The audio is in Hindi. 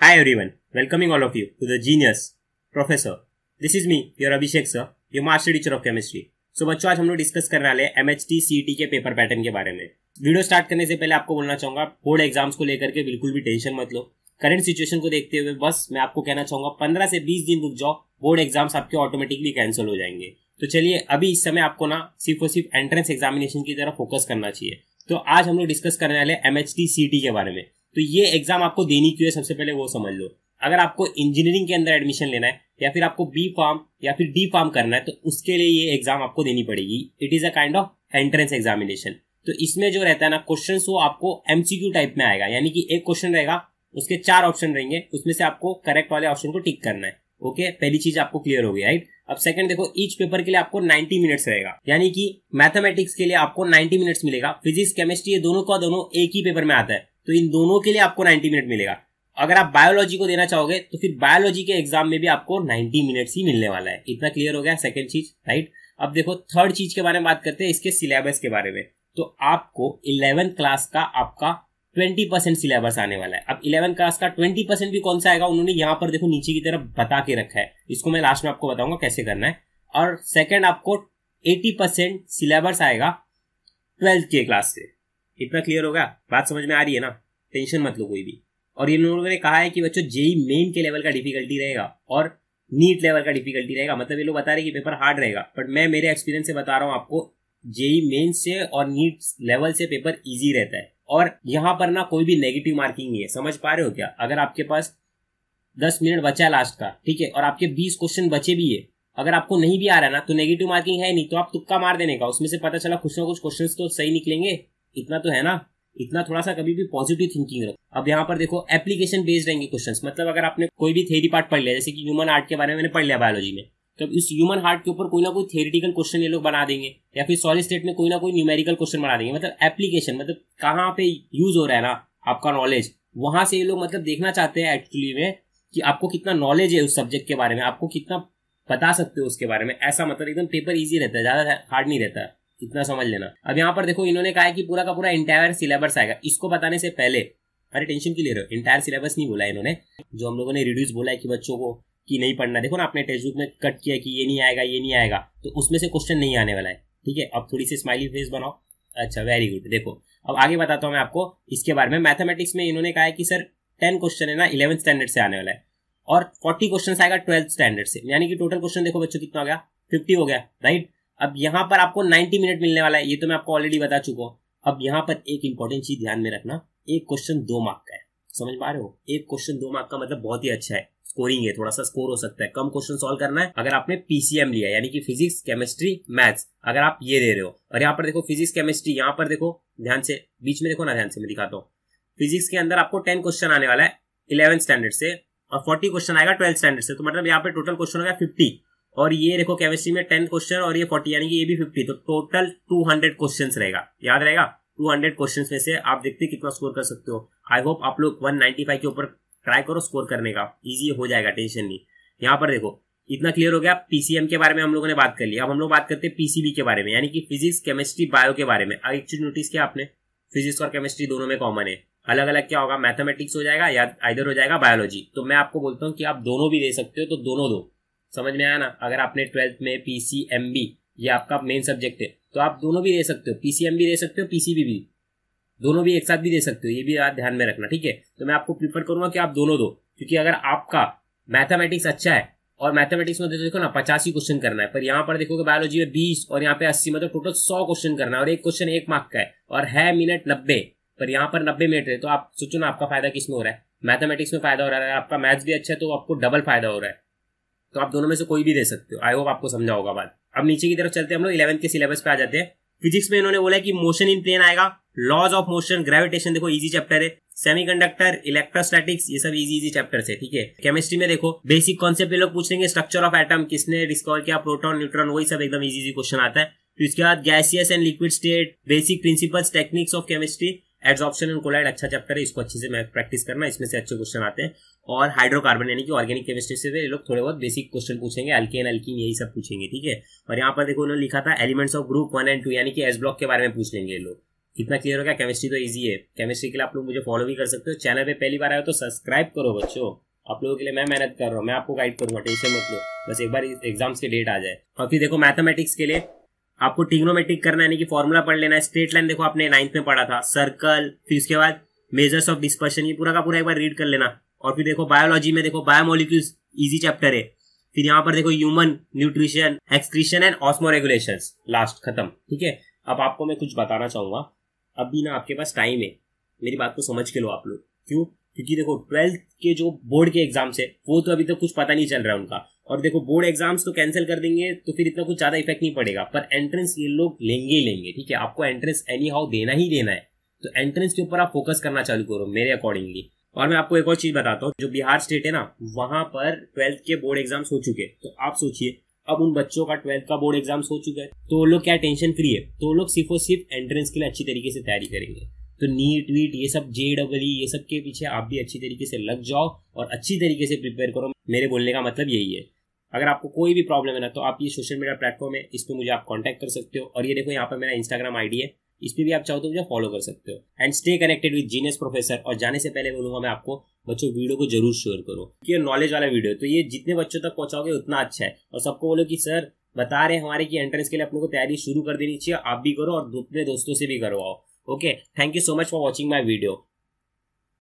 Hi everyone, welcoming all of you to the Genius Professor. This is me, your Abhishek sir, your master teacher of chemistry. सो बच्चों आज हम लोग डिस्कस करने वाले एम एच टी सी के पेपर पैटर्न के बारे में वीडियो स्टार्ट करने से पहले आपको बोलना चाहूँगा बोर्ड एग्ज़ाम्स को लेकर के बिल्कुल भी टेंशन मत लो करंट सिचुएशन को देखते हुए बस मैं आपको कहना चाहूँगा, पंद्रह से बीस दिन रुक जाओ बोर्ड एग्ज़ाम्स आपके ऑटोमेटिकली कैंसिल हो जाएँगे। तो चलिए, अभी इस समय आपको ना सिर्फ़ और सिर्फ़ एंट्रेंस एग्जामिनेशन की तरफ़ फोकस करना चाहिए। तो आज हम लोग डिस्कस करने वाले एम एच टी के बारे में। तो ये एग्ज़ाम आपको देनी क्यों है, सबसे पहले वो समझ लो। अगर आपको इंजीनियरिंग के अंदर एडमिशन लेना है, या फिर आपको बी फार्म या फिर डी फार्म करना है तो उसके लिए ये एग्ज़ाम आपको देनी पड़ेगी। It is a kind of entrance examination तो इसमें जो रहता है ना क्वेश्चन वो आपको एमसीक्यू टाइप में आएगा। यानी कि एक क्वेश्चन रहेगा उसके चार ऑप्शन रहेंगे, उसमें से आपको करेक्ट वाले ऑप्शन को टिक करना है। Okay okay? पहली चीज़ आपको क्लियर हो गई राइट अब सेकंड देखो ईच पेपर के लिए आपको 90 मिनट्स रहेगा। यानी कि मैथमेटिक्स के लिए आपको 90 मिनट्स मिलेगा। फिजिक्स केमिस्ट्री ये दोनों का दोनों एक ही पेपर में आता है। तो इन दोनों के लिए आपको 90 मिनट मिलेगा। अगर आप बायोलॉजी को देना चाहोगे तो फिर बायोलॉजी के एग्ज़ाम में भी आपको 90 मिनट्स ही मिलने वाला है। इतना क्लियर हो गया सेकंड चीज़ राइट अब देखो थर्ड चीज़ के बारे में बात करते हैं, इसके सिलेबस के बारे में। तो आपको इलेवेंथ क्लास का आपका ट्वेंटी परसेंट सिलेबस आने वाला है। अब इलेवन क्लास का ट्वेंटी परसेंट भी कौन सा आएगा, उन्होंने यहाँ पर देखो नीचे की तरफ़ बता के रखा है। इसको मैं लास्ट में आपको बताऊँगा कैसे करना है। और सेकेंड आपको एटी परसेंट सिलेबस आएगा ट्वेल्थ के क्लास से। इतना क्लियर होगा बात समझ में आ रही है ना? टेंशन मत लो कोई भी। और इन लोगों कहा है कि बच्चों, जेई मेन के लेवल का डिफिकल्टी रहेगा और नीट लेवल का डिफिकल्टी रहेगा। मतलब ये लोग बता रहे कि पेपर हार्ड रहेगा। बट मैं मेरे एक्सपीरियंस से बता रहा हूँ आपको, जेई मेन से और नीट लेवल से पेपर इजी रहता है। और यहाँ पर ना कोई भी नेगेटिव मार्किंग नहीं है। समझ पा रहे हो क्या? अगर आपके पास दस मिनट बचा है लास्ट का, ठीक है? और आपके बीस क्वेश्चन बचे भी है, अगर आपको नहीं भी आ रहा ना तो नेगेटिव मार्किंग है नहीं तो आप तुक्का मार देने का। उसमें से पता चला कुछ ना कुछ क्वेश्चन तो सही निकलेंगे। इतना तो है ना? इतना थोड़ा सा कभी भी पॉजिटिव थिंकिंग रखो। अब यहाँ पर देखो एप्लीकेशन बेस्ड रहेंगे क्वेश्चंस मतलब अगर आपने कोई भी थेरी पार्ट पढ़ लिया, जैसे कि ह्यूमन आर्ट के बारे में मैंने पढ़ लिया बायोलॉजी में। तो इस ह्यूमन हार्ट के ऊपर कोई ना कोई थेरिटिकल क्वेश्चन ये लोग बना देंगे, या फिर सॉलिड स्टेट में कोई ना कोई न्यूमेरिकल क्वेश्चन बना देंगे मतलब एप्लीकेशन मतलब कहाँ पे यूज़ हो रहा है ना आपका नॉलेज वहाँ से ये लोग मतलब देखना चाहते हैं एक्चुअली में कि आपको कितना नॉलेज है उस सब्जेक्ट के बारे में, आपको कितना बता सकते हो उसके बारे में। ऐसा मतलब एकदम पेपर इजी रहता है, ज़्यादा हार्ड नहीं रहता, इतना समझ लेना। अब यहाँ पर देखो, इन्होंने कहा है कि पूरा का पूरा इंटायर सिलेबस आएगा। इसको बताने से पहले, अरे टेंशन के लिए इंटायर सिलेबस नहीं बोला इन्होंने। जो हम लोगों ने रिड्यूस बोला है कि बच्चों को कि नहीं पढ़ना। देखो ना, आपने टेक्स्ट बुक में कट किया कि ये नहीं आएगा, ये नहीं आएगा तो उसमें से क्वेश्चन नहीं आने वाला है। ठीक है? अब थोड़ी सी स्माइली फेस बनाओ। अच्छा वेरी गुड देखो, अब आगे बताता हूँ मैं आपको। इसके बारे में मैथमेटिक्स में इन्होंने कहा है कि सर टेन क्वेश्चन है ना इलेवन स्टैंडर्ड से आने वाला है। और फोर्टी क्वेश्चन आएगा ट्वेल्थ स्टैंडर्ड से। यानी कि टोटल क्वेश्चन देखो बच्चों कितना हो गया? फिफ्टी हो गया राइट अब यहाँ पर आपको नाइन्टी मिनट मिलने वाला है। ये तो मैं आपको ऑलरेडी बता चुका हूँ। अब यहाँ पर एक इंपॉर्टेंट चीज़ ध्यान में रखना। एक क्वेश्चन दो मार्क का है। समझ पा रहे हो? एक क्वेश्चन दो मार्क का मतलब बहुत ही अच्छा है। स्कोरिंग है, थोड़ा सा स्कोर हो सकता है। कम क्वेश्चन सॉल्व करना है। अगर आपने पीसीएम लिया, यानी कि फिजिक्स केमिस्ट्री मैथ्स अगर आप ये दे रहे हो। और यहाँ पर देखो फिजिक्स केमिस्ट्री यहाँ पर देखो, ध्यान से, बीच में देखो ना, ध्यान से मैं दिखाता हूँ। फिजिक्स के अंदर आपको टेन क्वेश्चन आने वाला है इलेवन स्टैंडर्ड से, और फोर्टी क्वेश्चन आएगा ट्वेल्थ स्टैंडर्ड से। तो मतलब यहाँ पे टोटल क्वेश्चन हो गया फिफ्टी और ये देखो केमिस्ट्री में टेन क्वेश्चन और ये फोर्टी यानी कि ये भी फिफ्टी तो टोटल टू हंड्रेड क्वेश्चन रहेगा। याद रहेगा? टू हंड्रेड क्वेश्चन में से आप देखते कितना स्कोर कर सकते हो। आई होप आप लोग वन नाइनटी फाइव के ऊपर ट्राई करो स्कोर करने का। इजी हो जाएगा टेंशन नहीं। यहाँ पर देखो, इतना क्लियर हो गया। पीसीएम के बारे में हम लोगों ने बात कर ली। अब हम लोग बात करते हैं पीसीबी के बारे में, यानी कि फिजिक्स केमिस्ट्री बायो के बारे में। एक चीज़ नोटिस किया आपने? फिजिक्स और केमिस्ट्री दोनों में कॉमन है। अलग अलग क्या होगा? मैथमेटिक्स हो जाएगा या इधर हो जाएगा बायोलॉजी तो मैं आपको बोलता हूँ कि आप दोनों भी दे सकते हो तो दोनों दो। समझ में आया ना? अगर आपने ट्वेल्थ में बी ये आपका मेन सब्जेक्ट है तो आप दोनों भी दे सकते हो। पीसीएम भी दे सकते हो पीसीबी भी। दोनों भी एक साथ भी दे सकते हो, ये भी आप ध्यान में रखना, ठीक है? तो मैं आपको प्रीफर करूँगा कि आप दोनों दो, क्योंकि अगर आपका मैथमेटिक्स अच्छा है और मैथमेटिक्स में देखो ना, पचासी क्वेश्चन करना है, पर यहाँ पर देखोगे बायोलॉजी में बीस और यहाँ पे अस्सी मतलब टोटल सौ क्वेश्चन करना है और एक क्वेश्चन एक मार्क का है और है मिनट नब्बे, पर यहाँ पर नब्बे मिनट है तो आप सोचो ना आपका फ़ायदा किसमें हो रहा है? मैथमेटिक्स में फ़ायदा हो रहा है, आपका मैथ्स भी अच्छा है तो आपको डबल फ़ायदा हो रहा है। तो आप दोनों में से कोई भी दे सकते हो आई होप आपको समझा होगा बात। अब नीचे की तरफ़ चलते हैं, हम लोग इलेवंथ के सिलेबस पे आ जाते हैं। फिजिक्स में इन्होंने बोला कि मोशन इन प्लेन आएगा। लॉज ऑफ़ मोशन ग्रेविटेशन देखो इजी चैप्टर है। सेमीकंडक्टर इलेक्ट्रोस्टैटिक्स ये सब इजी इजी चैप्टर है, ठीक है? केमिस्ट्री में देखो बेसिक कॉन्सेप्ट लोग पूछेंगे स्ट्रक्चर ऑफ़ एटम किसने डिस्कवर किया? प्रोटॉन न्यूट्रॉन वही सब एकदम इजी इजी क्वेश्चन आता है। फिर इसके बाद gaseous and liquid state basic principles techniques of chemistry adsorption and colloid अच्छा चैप्टर है, इसको अच्छे से प्रैक्टिस करना, इसमें से अच्छे क्वेश्चन आते हैं। और हाइड्रोकार्बन यानी कि ऑर्गेनिक केमिस्ट्री से ये लोग थोड़े बहुत बेसिक क्वेश्चन पूछेंगे अल्केन अल्किन यही सब पूछेंगे, ठीक है? और यहाँ पर देखो उन्होंने लिखा था elements of group one and two यानी कि एस ब्लॉक के बारे में पूछ लेंगे ये लोग। कितना क्लियर हो गया? केमिस्ट्री तो ईजी है। केमिस्ट्री के लिए आप लोग मुझे फॉलो भी कर सकते हो। चैनल पे पहली बार आए तो सब्सक्राइब करो बच्चों। आप लोगों के लिए मैं मेहनत कर रहा हूँ, मैं आपको गाइड करूँगा टेंशन मत लो। बस एक बार एग्ज़ाम्स की डेट आ जाए। और फिर देखो मैथमेटिक्स के लिए आपको टिग्नोमेट्रिक करना यानी कि फॉर्मूला पढ़ लेना है। स्ट्रेट लाइन देखो, आपने नाइन्थ में पढ़ा था। सर्कल फिर उसके बाद मेजर्स ऑफ़ डिस्पर्शन ये पूरा का पूरा एक बार रीड कर लेना। और फिर देखो बायोलॉजी में देखो बायोमोलिक्यूल्स इजी चैप्टर है। फिर यहाँ पर देखो human nutrition excretion and osmoregulation last खत्म। ठीक है? अब आपको मैं कुछ बताना चाहूँगा। अभी ना आपके पास टाइम है। मेरी बात को समझ के लो आप लोग। क्यों? क्योंकि देखो ट्वेल्थ के जो बोर्ड के एग्ज़ाम्स है, वो तो अभी तक तो कुछ पता नहीं चल रहा है उनका। और देखो बोर्ड एग्ज़ाम्स तो कैंसिल कर देंगे तो फिर इतना कुछ ज़्यादा इफ़ेक्ट नहीं पड़ेगा। पर एंट्रेंस ये लोग लेंगे ही लेंगे, ठीक है? आपको एंट्रेंस एनी हाउ देना ही देना है। तो एंट्रेंस के ऊपर आप फोकस करना चालू करो, मेरे अकॉर्डिंगली और मैं आपको एक और चीज़ बताता हूँ, जो बिहार स्टेट है ना, वहाँ पर ट्वेल्थ के बोर्ड एग्ज़ाम्स हो चुके तो आप सोचिए, अब उन बच्चों का ट्वेल्थ का बोर्ड एग्ज़ाम्स हो चुका है। तो वो लोग क्या टेंशन फ्री है? तो वो लोग सिर्फ़ और सिर्फ़ एंट्रेंस के लिए अच्छी तरीके से तैयारी करेंगे। तो नीट वीट ये सब जे डबल ये सब के पीछे आप भी अच्छी तरीके से लग जाओ और अच्छी तरीके से प्रिपेयर करो। मेरे बोलने का मतलब यही है। अगर आपको कोई भी प्रॉब्लम है ना तो आप ये सोशल मीडिया प्लेटफॉर्म है, इस पर मुझे आप कॉन्टैक्ट कर सकते हो। और ये देखो, यहाँ पर मेरा इंस्टाग्राम आईडी है। इस पर भी आप चाहो तो मुझे फॉलो कर सकते हो। And stay connected with genius professor और जाने से पहले बोलूँगा, मैं आपको बच्चों वीडियो को ज़रूर शेयर करो। क्योंकि नॉलेज वाला वीडियो तो ये जितने बच्चों तक पहुंचाओगे, उतना अच्छा है। और सबको बोलो कि, सर, बता रहे हैं हमारे की एंट्रेंस के लिए अपने को तैयारी शुरू कर देनी चाहिए। आप भी करो और अपने दोस्तों से भी करवाओ। Okay thank you so much for watching my video